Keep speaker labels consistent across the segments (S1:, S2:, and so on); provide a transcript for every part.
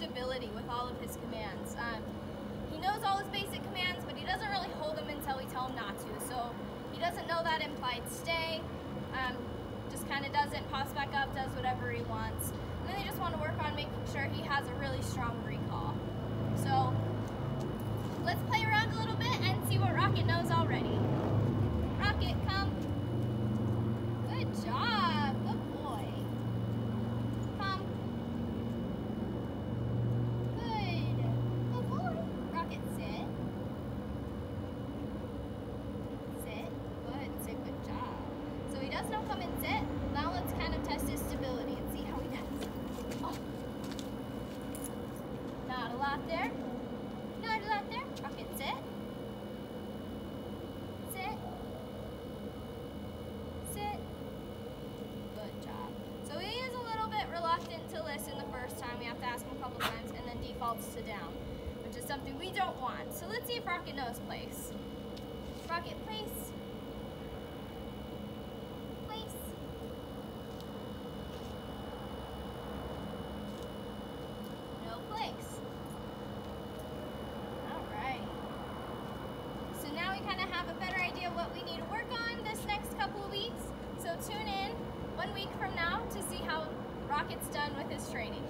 S1: with all of his commands. Um, he knows all his basic commands, but he doesn't really hold them until we tell him not to. So he doesn't know that implied stay. Um, just kind of does it, pops back up, does whatever he wants. And then they just want to work on making sure he has a really strong recall. So let's play around a little bit and see what Rocket knows already. Rocket, come. Good job. Good boy. Come. Good. Good boy. Rocket, sit. Sit. Good. Sit. Good job. So he does know come and sit. Now let's kind of test his stability and see how he does. Oh. Not a lot there. Not a lot there. Rocket, sit. Sit. Sit. Good job. So he is a little bit reluctant to listen the first time. We have to ask him a couple times and then defaults to down, which is something we don't want. So let's see if Rocket knows place. Rocket. Place. No place. Alright. So now we kind of have a better idea of what we need to work on this next couple of weeks. So tune in one week from now to see how Rocket's done with his training.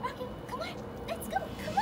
S1: Rocket, come on, let's go, come on,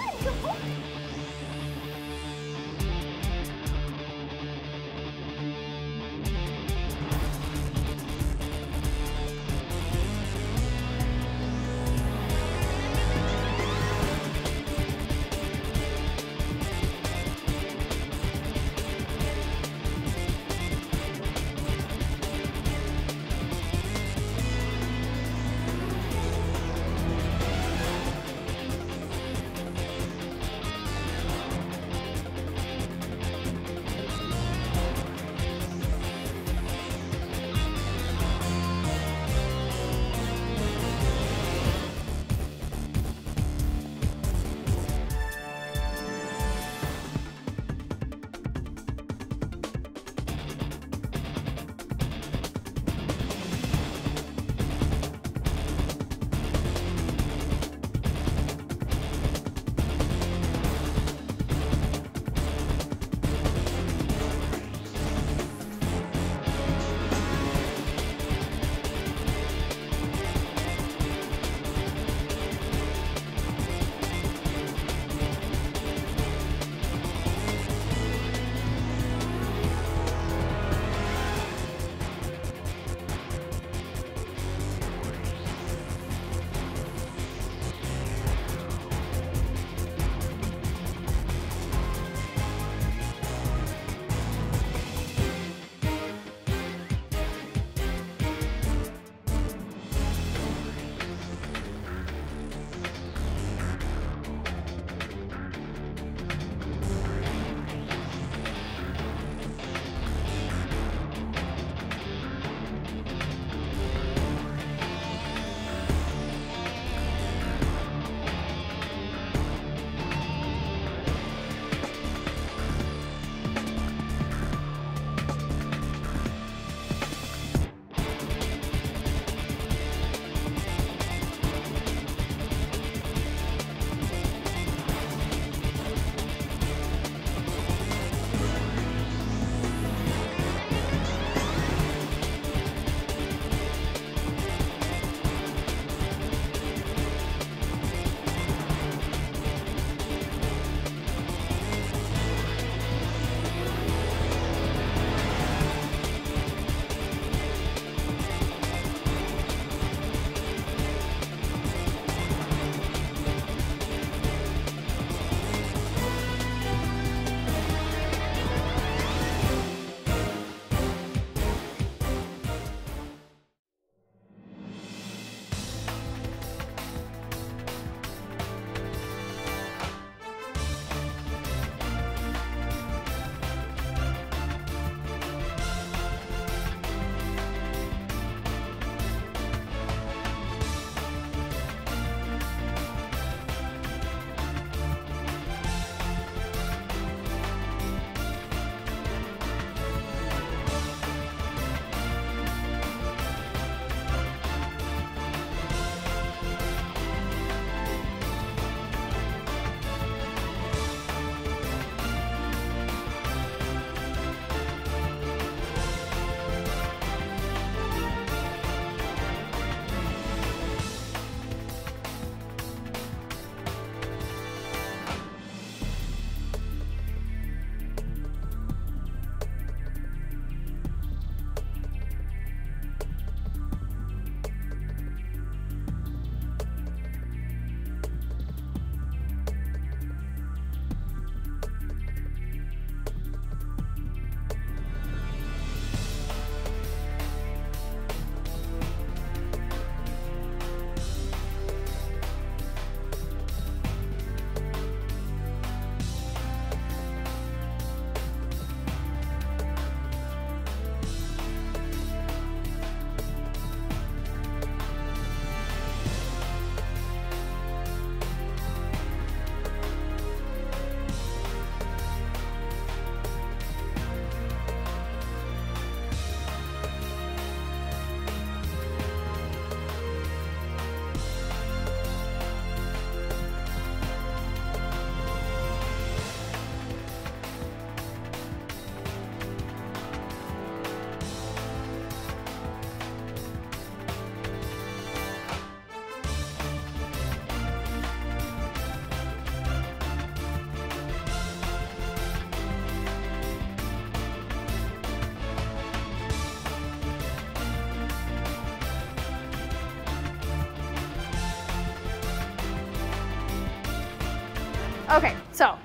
S1: Okay, so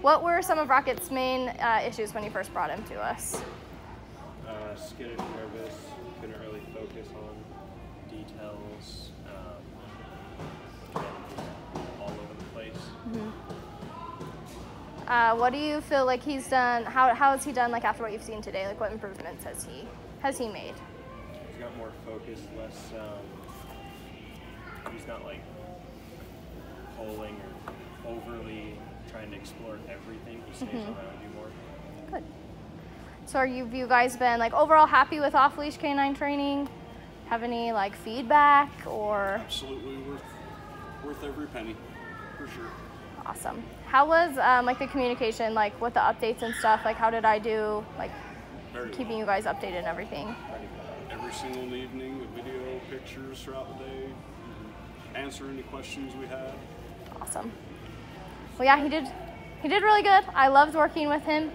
S1: what were some of Rocket's main uh, issues when you first brought him to us?
S2: Uh, skittish, nervous, couldn't really focus on details. Um, all over the place.
S1: Uh, what do you feel like he's done? How, how has he done like after what you've seen today? Like what improvements has he has he made?
S2: He's got more focus, less. Um, he's not like pulling or overly trying to explore everything. He stays around you more.
S1: Good. So are you, have you guys been like overall happy with off leash canine training? Have any like feedback or
S3: Absolutely worth worth every penny, for sure.
S1: awesome? How was um, like the communication like with the updates and stuff? Like how did I do like
S3: Very
S1: keeping
S3: well.
S1: you guys updated and everything?
S3: Every single evening with video, pictures throughout the day, answer any questions we had.
S1: Awesome. Well, yeah, he did. He did really good. I loved working with him.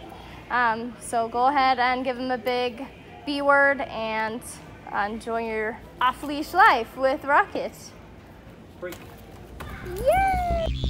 S1: Um, so go ahead and give him a big B word and uh, enjoy your off leash life with Rocket.
S2: Break.
S1: Yay!